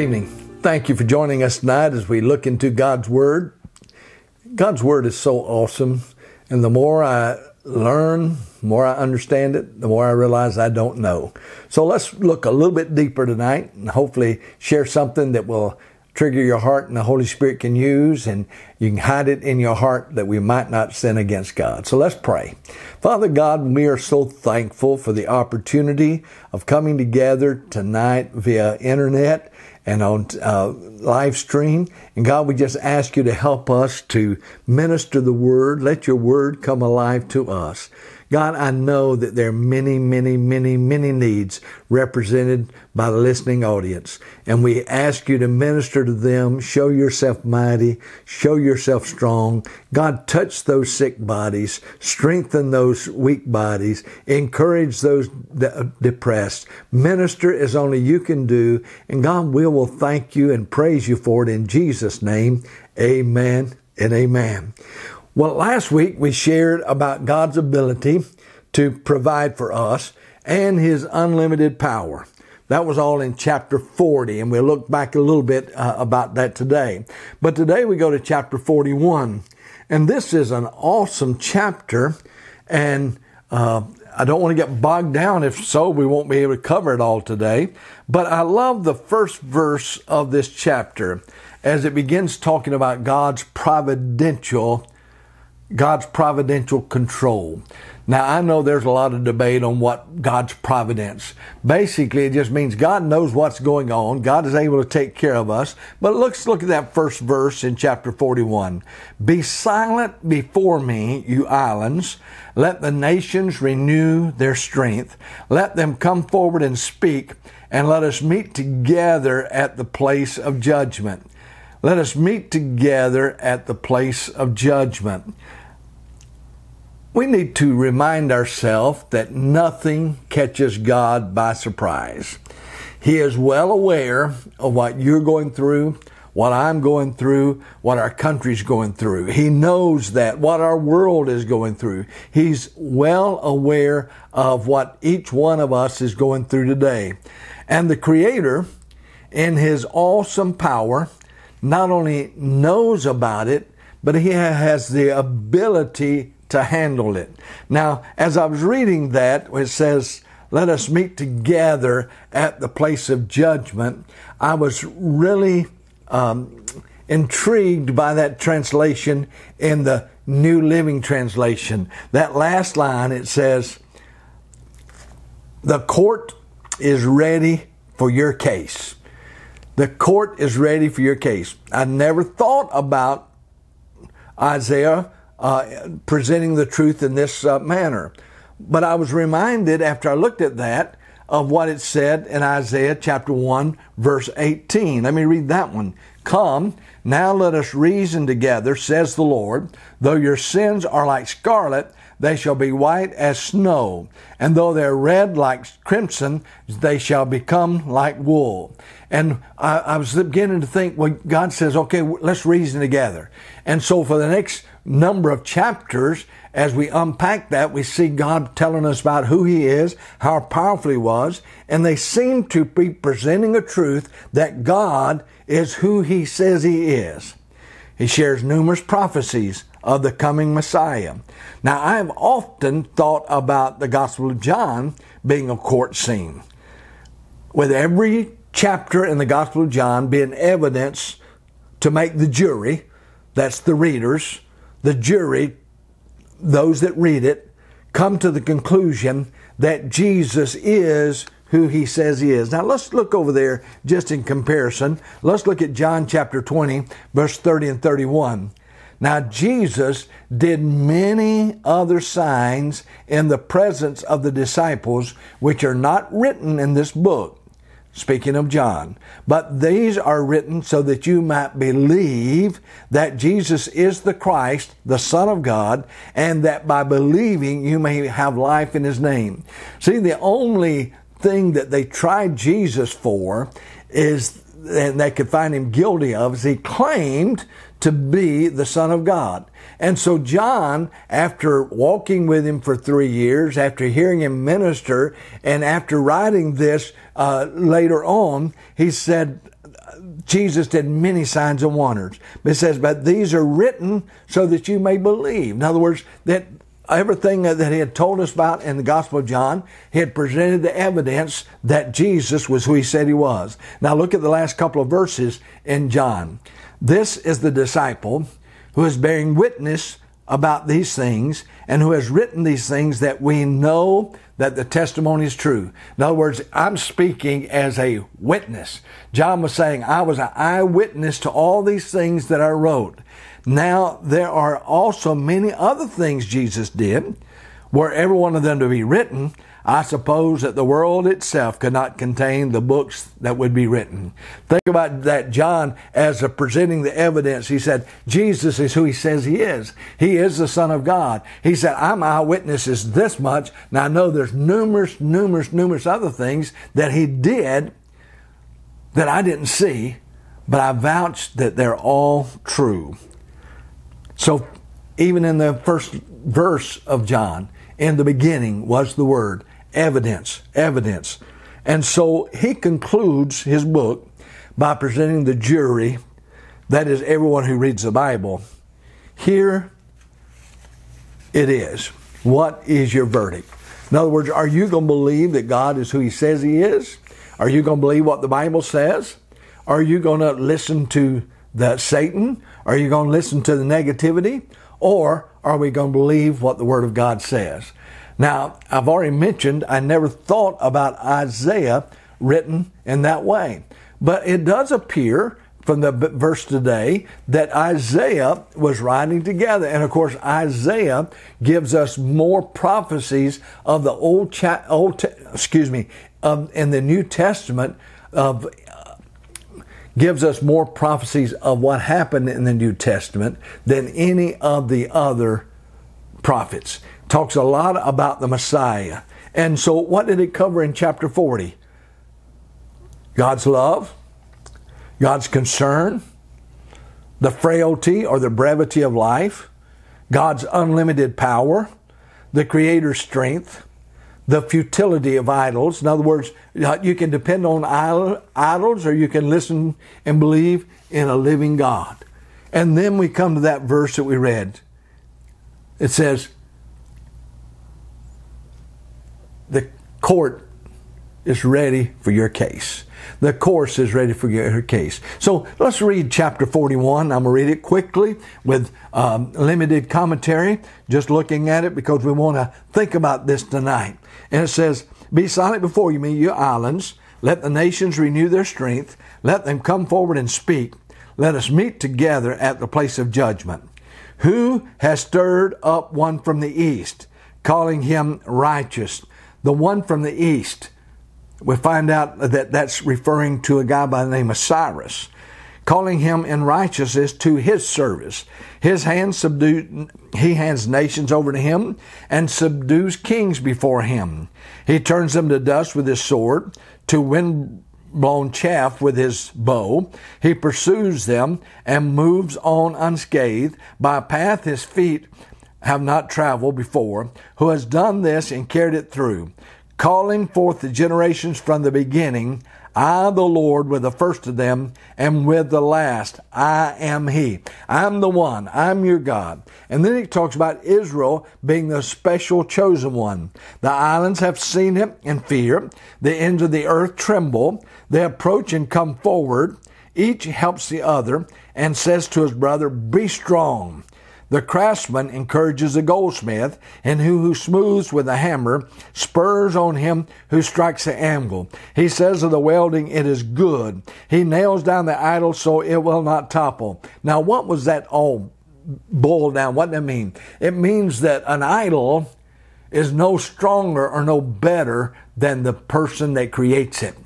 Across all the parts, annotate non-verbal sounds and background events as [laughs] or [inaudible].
Evening. Thank you for joining us tonight as we look into God's Word. God's Word is so awesome, and the more I learn, the more I understand it, the more I realize I don't know. So let's look a little bit deeper tonight and hopefully share something that will trigger your heart and the Holy Spirit can use and you can hide it in your heart that we might not sin against God. So let's pray. Father God, we are so thankful for the opportunity of coming together tonight via internet and on uh, live stream. And God, we just ask you to help us to minister the word. Let your word come alive to us. God, I know that there are many, many, many, many needs represented by the listening audience. And we ask you to minister to them, show yourself mighty, show yourself strong. God, touch those sick bodies, strengthen those weak bodies, encourage those uh, depressed, minister as only you can do. And God, we will thank you and praise you for it in Jesus' name. Amen and amen. Well, last week we shared about God's ability to provide for us and His unlimited power. That was all in chapter 40, and we'll look back a little bit uh, about that today. But today we go to chapter 41, and this is an awesome chapter, and uh, I don't want to get bogged down. If so, we won't be able to cover it all today. But I love the first verse of this chapter as it begins talking about God's providential God's providential control. Now, I know there's a lot of debate on what God's providence. Basically, it just means God knows what's going on. God is able to take care of us. But let's look at that first verse in chapter 41. Be silent before me, you islands. Let the nations renew their strength. Let them come forward and speak, and let us meet together at the place of judgment. Let us meet together at the place of judgment we need to remind ourselves that nothing catches God by surprise. He is well aware of what you're going through, what I'm going through, what our country's going through. He knows that, what our world is going through. He's well aware of what each one of us is going through today. And the Creator, in His awesome power, not only knows about it, but He has the ability to handle it. Now, as I was reading that, it says, let us meet together at the place of judgment, I was really um, intrigued by that translation in the New Living Translation. That last line, it says, the court is ready for your case. The court is ready for your case. I never thought about Isaiah uh, presenting the truth in this uh, manner. But I was reminded after I looked at that of what it said in Isaiah chapter 1, verse 18. Let me read that one. Come, now let us reason together, says the Lord. Though your sins are like scarlet, they shall be white as snow. And though they're red like crimson, they shall become like wool. And I, I was beginning to think, well, God says, okay, let's reason together. And so for the next number of chapters, as we unpack that, we see God telling us about who He is, how powerful He was, and they seem to be presenting a truth that God is who He says He is. He shares numerous prophecies of the coming Messiah. Now, I have often thought about the Gospel of John being a court scene, with every chapter in the Gospel of John being evidence to make the jury, that's the readers, the jury, those that read it, come to the conclusion that Jesus is who he says he is. Now let's look over there just in comparison. Let's look at John chapter 20, verse 30 and 31. Now Jesus did many other signs in the presence of the disciples, which are not written in this book speaking of John. But these are written so that you might believe that Jesus is the Christ, the Son of God, and that by believing you may have life in His name. See, the only thing that they tried Jesus for is, and they could find Him guilty of, is He claimed to be the Son of God. And so John, after walking with him for three years, after hearing him minister, and after writing this uh, later on, he said, Jesus did many signs and wonders. But it says, but these are written so that you may believe. In other words, that everything that he had told us about in the Gospel of John, he had presented the evidence that Jesus was who he said he was. Now look at the last couple of verses in John. This is the disciple who is bearing witness about these things and who has written these things that we know that the testimony is true. In other words, I'm speaking as a witness. John was saying, I was an eyewitness to all these things that I wrote. Now, there are also many other things Jesus did, were every one of them to be written, I suppose that the world itself could not contain the books that would be written. Think about that John as presenting the evidence. He said, Jesus is who he says he is. He is the Son of God. He said, I'm eyewitnesses this much. Now I know there's numerous, numerous, numerous other things that he did that I didn't see, but I vouch that they're all true. So even in the first verse of John, in the beginning was the Word, evidence, evidence. And so he concludes his book by presenting the jury, that is everyone who reads the Bible. Here it is. What is your verdict? In other words, are you going to believe that God is who he says he is? Are you going to believe what the Bible says? Are you going to listen to the Satan? Are you going to listen to the negativity? Or are we going to believe what the Word of God says? Now, I've already mentioned I never thought about Isaiah written in that way. But it does appear from the verse today that Isaiah was writing together. And of course, Isaiah gives us more prophecies of the Old, cha- Old excuse me, um, in the New Testament of gives us more prophecies of what happened in the New Testament than any of the other prophets. Talks a lot about the Messiah. And so, what did it cover in chapter 40? God's love, God's concern, the frailty or the brevity of life, God's unlimited power, the Creator's strength, the futility of idols. In other words, uh, you can depend on idols or you can listen and believe in a living God. And then we come to that verse that we read. It says, The court is ready for your case. The course is ready for your case. So let's read chapter 41. I'm going to read it quickly with um, limited commentary, just looking at it because we want to think about this tonight. And it says, Be silent before you, me, you islands. Let the nations renew their strength. Let them come forward and speak. Let us meet together at the place of judgment. Who has stirred up one from the east, calling him righteous? The one from the east. We find out that that's referring to a guy by the name of Cyrus calling him in righteousness to his service. His hands subdue, he hands nations over to him and subdues kings before him. He turns them to dust with his sword, to wind blown chaff with his bow. He pursues them and moves on unscathed by a path his feet have not traveled before, who has done this and carried it through, calling forth the generations from the beginning I, the Lord, with the first of them, and with the last. I am He. I'm the one. I'm your God. And then he talks about Israel being the special chosen one. The islands have seen him in fear. The ends of the earth tremble. They approach and come forward. Each helps the other and says to his brother, Be strong. The craftsman encourages the goldsmith, and who, who smooths with a hammer spurs on him who strikes the anvil. He says of the welding, It is good. He nails down the idol so it will not topple. Now, what was that all boiled down? What did that mean? It means that an idol is no stronger or no better than the person that creates it.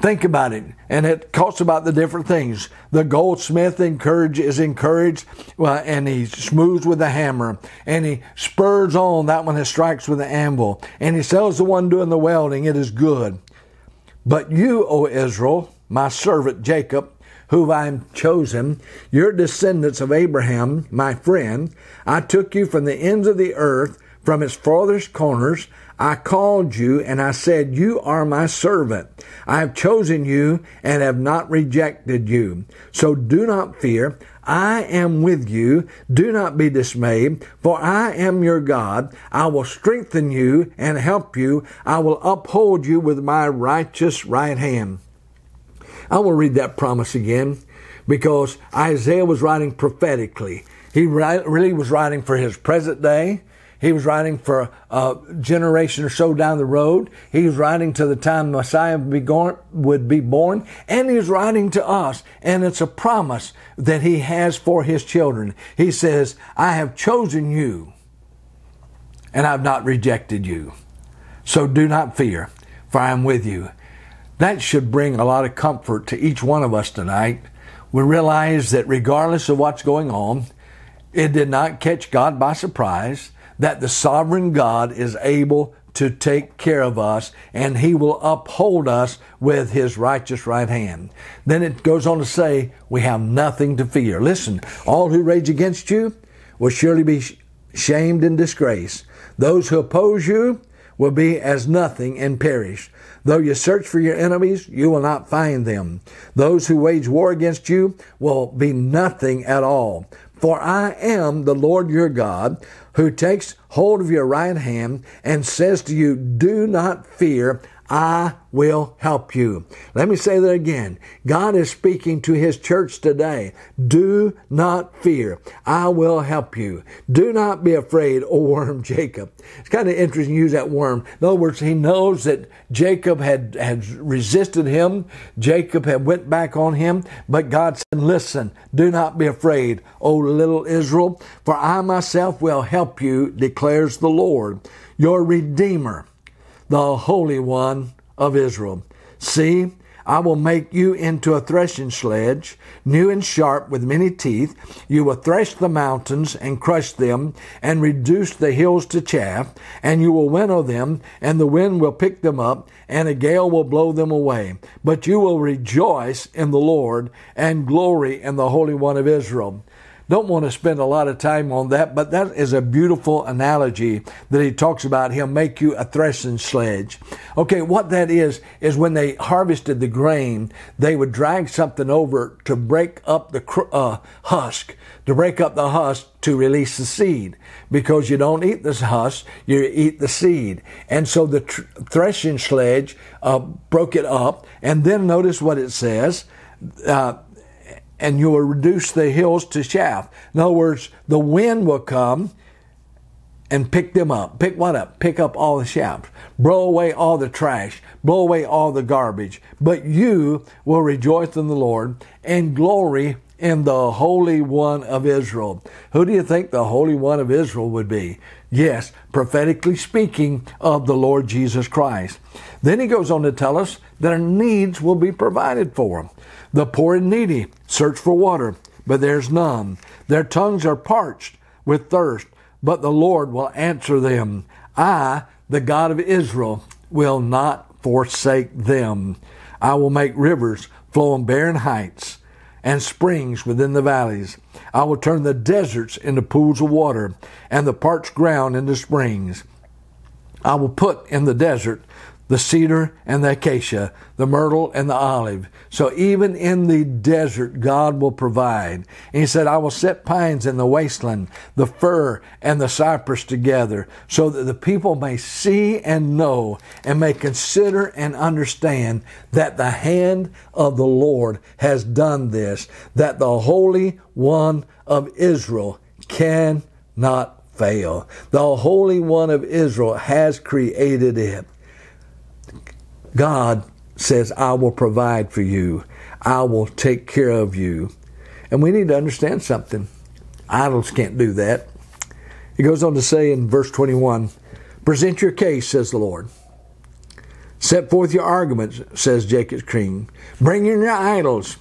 Think about it. And it talks about the different things. The goldsmith encourage, is encouraged, and he smooths with a hammer, and he spurs on that one that strikes with the anvil, and he tells the one doing the welding, it is good. But you, O Israel, my servant Jacob, who I am chosen, your descendants of Abraham, my friend, I took you from the ends of the earth, from its farthest corners. I called you and I said, You are my servant. I have chosen you and have not rejected you. So do not fear. I am with you. Do not be dismayed, for I am your God. I will strengthen you and help you. I will uphold you with my righteous right hand. I will read that promise again because Isaiah was writing prophetically. He really was writing for his present day. He was writing for a generation or so down the road. He was writing to the time Messiah would be, born. And he was writing to us. And it's a promise that he has for his children. He says, I have chosen you and I've not rejected you. So do not fear, for I am with you. That should bring a lot of comfort to each one of us tonight. We realize that regardless of what's going on, it did not catch God by surprise that the sovereign God is able to take care of us and he will uphold us with his righteous right hand. Then it goes on to say, we have nothing to fear. Listen, all who rage against you will surely be shamed and disgraced. Those who oppose you will be as nothing and perish. Though you search for your enemies, you will not find them. Those who wage war against you will be nothing at all. For I am the Lord your God, who takes hold of your right hand and says to you, Do not fear, I will help you. Let me say that again. God is speaking to his church today. Do not fear. I will help you. Do not be afraid, O worm [laughs] Jacob. It's kind of interesting to use that worm. In other words, he knows that Jacob had, had resisted him. Jacob had went back on him. But God said, listen, do not be afraid, O little Israel, for I myself will help you, declares the Lord, your Redeemer the Holy One of Israel. See, I will make you into a threshing sledge, new and sharp with many teeth. You will thresh the mountains and crush them and reduce the hills to chaff, and you will winnow them, and the wind will pick them up, and a gale will blow them away. But you will rejoice in the Lord and glory in the Holy One of Israel. Don't want to spend a lot of time on that, but that is a beautiful analogy that he talks about. He'll make you a threshing sledge. Okay, what that is, is when they harvested the grain, they would drag something over to break up the uh, husk, to break up the husk to release the seed. Because you don't eat the husk, you eat the seed. And so the threshing sledge uh, broke it up. And then notice what it says. Uh, and you will reduce the hills to chaff. In other words, the wind will come and pick them up. Pick what up? Pick up all the chaff. Blow away all the trash. Blow away all the garbage. But you will rejoice in the Lord and glory in the Holy One of Israel. Who do you think the Holy One of Israel would be? Yes, prophetically speaking of the Lord Jesus Christ. Then he goes on to tell us that our needs will be provided for. The poor and needy search for water, but there's none. Their tongues are parched with thirst, but the Lord will answer them. I, the God of Israel, will not forsake them. I will make rivers flow on barren heights and springs within the valleys. I will turn the deserts into pools of water and the parched ground into springs. I will put in the desert the cedar and the acacia, the myrtle and the olive. So even in the desert, God will provide. And he said, I will set pines in the wasteland, the fir and the cypress together, so that the people may see and know and may consider and understand that the hand of the Lord has done this, that the Holy One of Israel cannot fail. The Holy One of Israel has created it. God says, I will provide for you. I will take care of you. And we need to understand something. Idols can't do that. He goes on to say in verse 21 Present your case, says the Lord. Set forth your arguments, says Jacob's king. Bring in your idols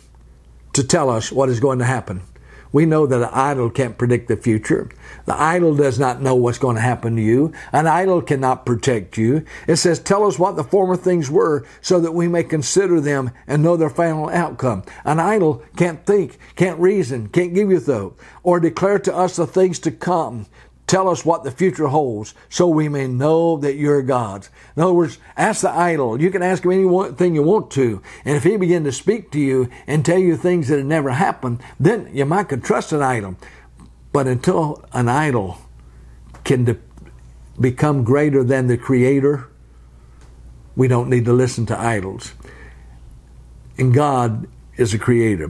to tell us what is going to happen. We know that an idol can't predict the future. The idol does not know what's going to happen to you. An idol cannot protect you. It says, tell us what the former things were so that we may consider them and know their final outcome. An idol can't think, can't reason, can't give you thought, or declare to us the things to come tell us what the future holds so we may know that you're God. In other words, ask the idol. You can ask him anything you want to. And if he begin to speak to you and tell you things that have never happened, then you might could trust an idol. But until an idol can de- become greater than the creator, we don't need to listen to idols. And God is a creator.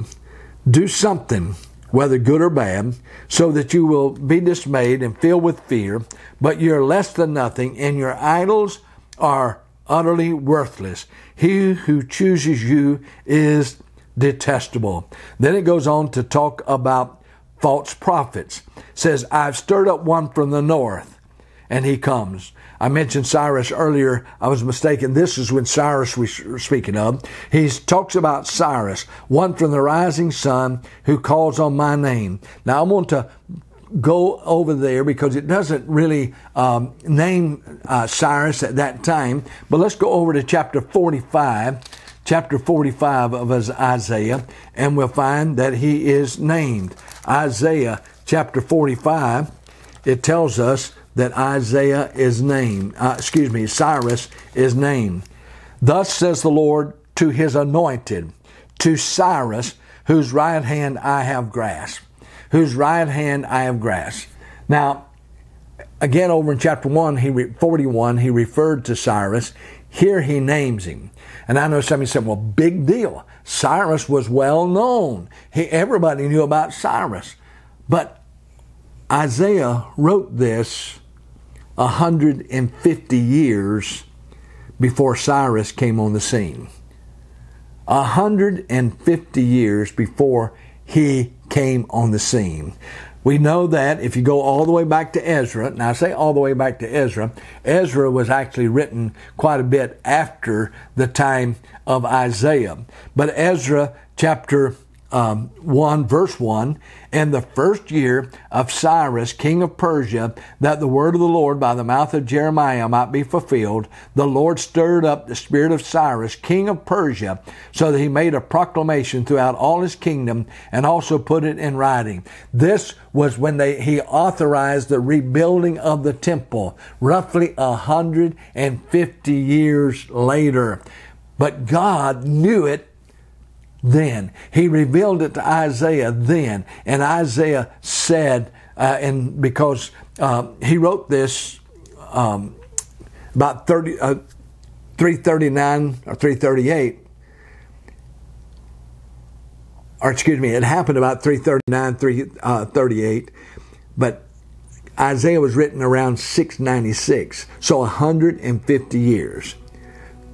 Do something whether good or bad, so that you will be dismayed and filled with fear, but you're less than nothing, and your idols are utterly worthless. He who chooses you is detestable. Then it goes on to talk about false prophets. It says, I've stirred up one from the north, and he comes. I mentioned Cyrus earlier. I was mistaken. This is when Cyrus we're speaking of. He talks about Cyrus, one from the rising sun who calls on my name. Now I want to go over there because it doesn't really um, name uh, Cyrus at that time. But let's go over to chapter 45, chapter 45 of Isaiah, and we'll find that he is named. Isaiah chapter 45, it tells us that Isaiah is named, uh, excuse me, Cyrus is named. Thus says the Lord to his anointed, to Cyrus, whose right hand I have grasped, whose right hand I have grasped. Now, again, over in chapter 1, he re- 41, he referred to Cyrus. Here he names him. And I know somebody said, well, big deal. Cyrus was well known. He, everybody knew about Cyrus. But Isaiah wrote this 150 years before Cyrus came on the scene. 150 years before he came on the scene. We know that if you go all the way back to Ezra, and I say all the way back to Ezra, Ezra was actually written quite a bit after the time of Isaiah. But Ezra chapter um, 1, verse 1, in the first year of Cyrus, king of Persia, that the word of the Lord by the mouth of Jeremiah might be fulfilled, the Lord stirred up the spirit of Cyrus, king of Persia, so that he made a proclamation throughout all his kingdom and also put it in writing. This was when they, he authorized the rebuilding of the temple, roughly 150 years later. But God knew it then. He revealed it to Isaiah then. And Isaiah said, uh, and because uh, he wrote this um, about 30, uh, 339 or 338, or excuse me, it happened about 339, 338, uh, but Isaiah was written around 696, so 150 years.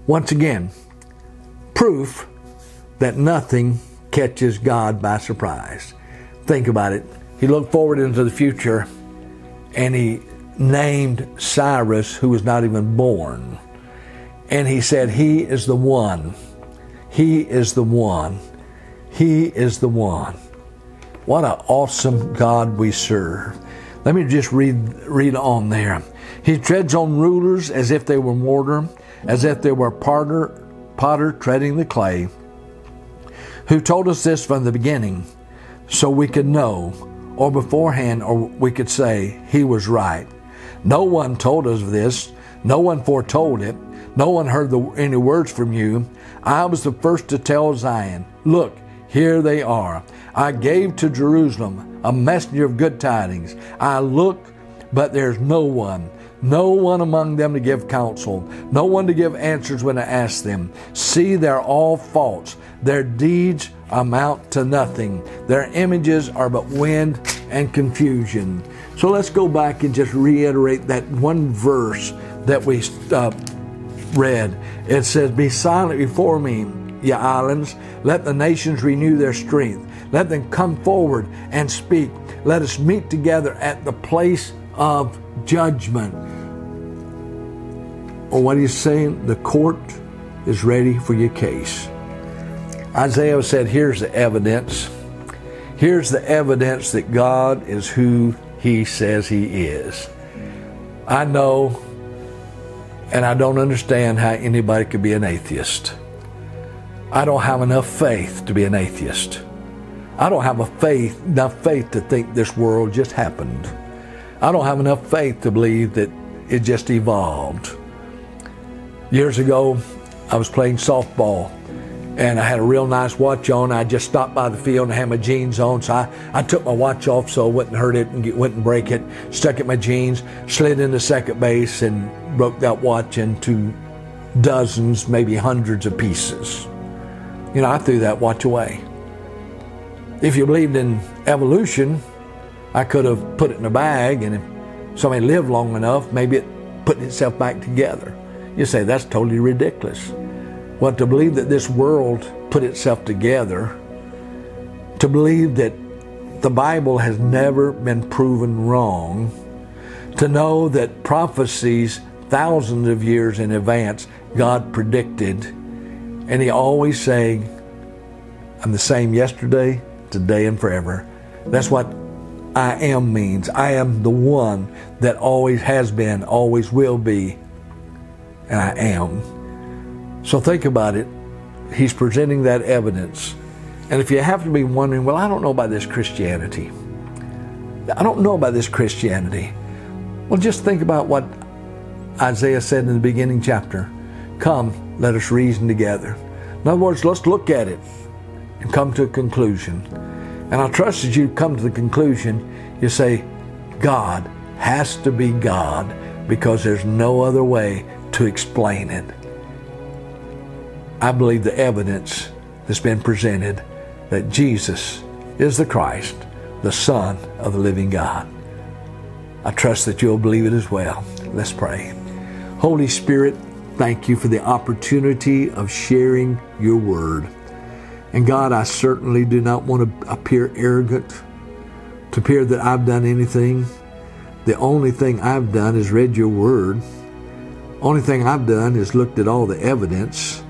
Once again, proof that nothing catches God by surprise. Think about it. He looked forward into the future and he named Cyrus, who was not even born. And he said, He is the one. He is the one. He is the one. What an awesome God we serve. Let me just read, read on there. He treads on rulers as if they were mortar, as if they were potter, potter treading the clay who told us this from the beginning so we could know, or beforehand, or we could say he was right. No one told us this. No one foretold it. No one heard the, any words from you. I was the first to tell Zion, Look, here they are. I gave to Jerusalem a messenger of good tidings. I look, but there's no one no one among them to give counsel, no one to give answers when I ask them. See, they're all false. Their deeds amount to nothing. Their images are but wind and confusion. So let's go back and just reiterate that one verse that we uh, read. It says, Be silent before me, ye islands. Let the nations renew their strength. Let them come forward and speak. Let us meet together at the place of judgment. Or what he's saying, the court is ready for your case. Isaiah said, Here's the evidence. Here's the evidence that God is who he says he is. I know and I don't understand how anybody could be an atheist. I don't have enough faith to be an atheist. I don't have a faith, enough faith to think this world just happened. I don't have enough faith to believe that it just evolved. Years ago, I was playing softball and I had a real nice watch on. I just stopped by the field and had my jeans on, so I, I took my watch off so I wouldn't hurt it and get, wouldn't break it. Stuck it in my jeans, slid into second base, and broke that watch into dozens, maybe hundreds of pieces. You know, I threw that watch away. If you believed in evolution, I could have put it in a bag, and if somebody lived long enough, maybe it put itself back together. You say that's totally ridiculous. Well, to believe that this world put itself together, to believe that the Bible has never been proven wrong, to know that prophecies thousands of years in advance God predicted, and He always saying, I'm the same yesterday, today, and forever. That's what I am means. I am the one that always has been, always will be, and I am. So think about it. He's presenting that evidence. And if you have to be wondering, well, I don't know about this Christianity. I don't know about this Christianity. Well, just think about what Isaiah said in the beginning chapter. Come, let us reason together. In other words, let's look at it and come to a conclusion. And I trust that you come to the conclusion, you say, God has to be God because there's no other way to explain it. I believe the evidence that's been presented that Jesus is the Christ, the Son of the living God. I trust that you'll believe it as well. Let's pray. Holy Spirit, thank you for the opportunity of sharing your word. And God, I certainly do not want to appear arrogant, to appear that I've done anything. The only thing I've done is read your word. Only thing I've done is looked at all the evidence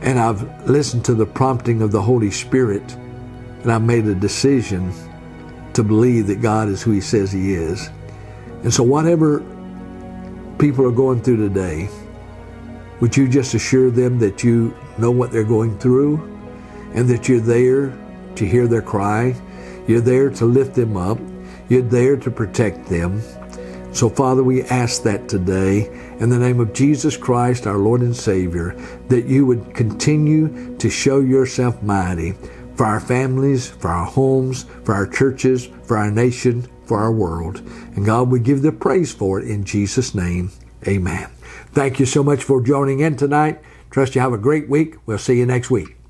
and I've listened to the prompting of the Holy Spirit, and I've made a decision to believe that God is who He says He is. And so, whatever people are going through today, would you just assure them that you know what they're going through and that you're there to hear their cry? You're there to lift them up. You're there to protect them. So, Father, we ask that today in the name of Jesus Christ, our Lord and Savior, that you would continue to show yourself mighty for our families, for our homes, for our churches, for our nation, for our world. And God, we give the praise for it in Jesus' name. Amen. Thank you so much for joining in tonight. Trust you have a great week. We'll see you next week.